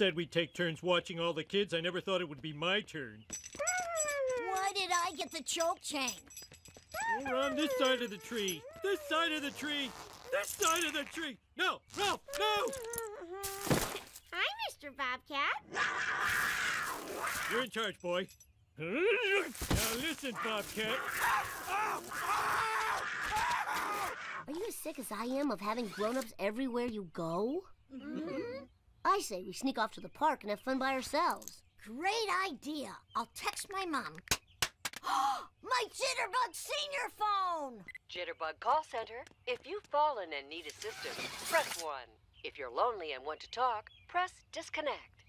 said we'd take turns watching all the kids. I never thought it would be my turn. Why did I get the choke chain? We're on this side of the tree. This side of the tree. This side of the tree. No, Ralph, no! Hi, Mr. Bobcat. You're in charge, boy. Now listen, Bobcat. Are you as sick as I am of having grown-ups everywhere you go? Mm-hmm. I say we sneak off to the park and have fun by ourselves. Great idea. I'll text my mom. my Jitterbug senior phone! Jitterbug Call Center. If you've fallen and need assistance, press 1. If you're lonely and want to talk, press disconnect.